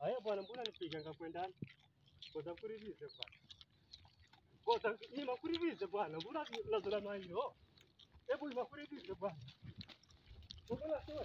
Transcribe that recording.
Haya bwana, mbona nipiga kwendani? Kosa kurivize bwana. Kosa ni makurivize bwana, mbona nazola mayo? ho? Hebu makurivize bwana. Mbona sio?